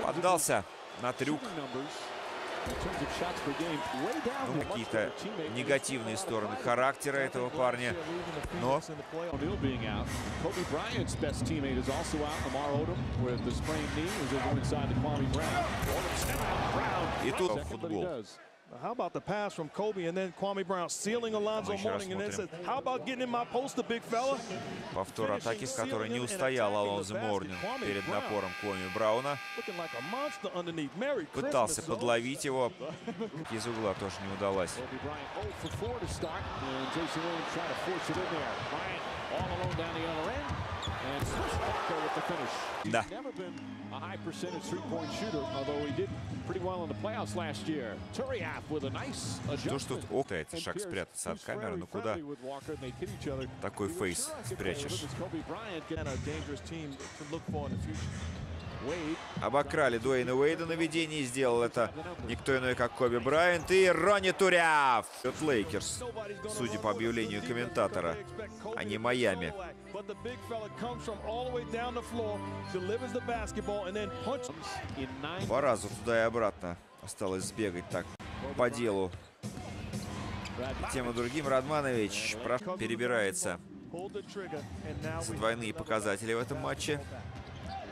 Поддался на трюк. Ну, какие-то негативные стороны характера этого парня. Но и тут футбол. How about the pass from Kobe and then Kwame Brown sealing Alonzo Mourning and then says, how about getting in my poster, big fella? Повтор атаки, в которой не устоял Алонзо Морнин перед напором Коми Брауна. Пытался подловить его. Из угла тоже не удалось. Kobe Bryant 0 for 4 to start. And Jason Williams trying to force it in there. Bryant all alone down the other end. Да. never been a high percentage three-point shooter, although he did pretty well in the playoffs last year. Turiaf with a nice То, что это And шаг спрятаться от камеры, ну куда такой фейс спрячешь? Обокрали Дуэйна Уэйда на ведении. Сделал это никто иной, как Коби Брайант и Ронни Туриаф. Это Лейкерс, судя по объявлению комментатора, а не Майами. Два раза туда и обратно. Осталось сбегать так по делу. Тем и другим Радманович перебирается за двойные показатели в этом матче.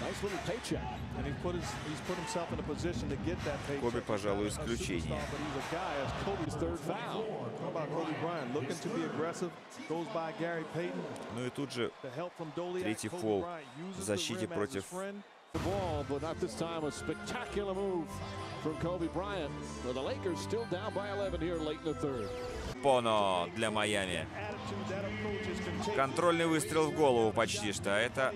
Nice little paycheck. and he put his he's put himself in a position to get that paycheck. Коби, пожалуй, He's исключение. he's Kobe. Ну и тут же. Третий Kobe фол в защите против. The ball, but not this time. A spectacular move from Kobe Bryant. But the Lakers still down by 11 here late in the third. Поно для Майами. Контрольный выстрел в голову почти что. А это.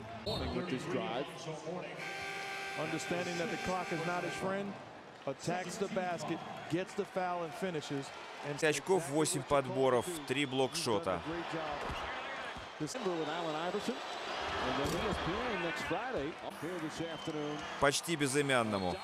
Understanding that the clock is not his friend, attacks the basket, gets the foul and finishes. And 5 очков, 8 подборов, 3 блокшота. E. Почти безымянному.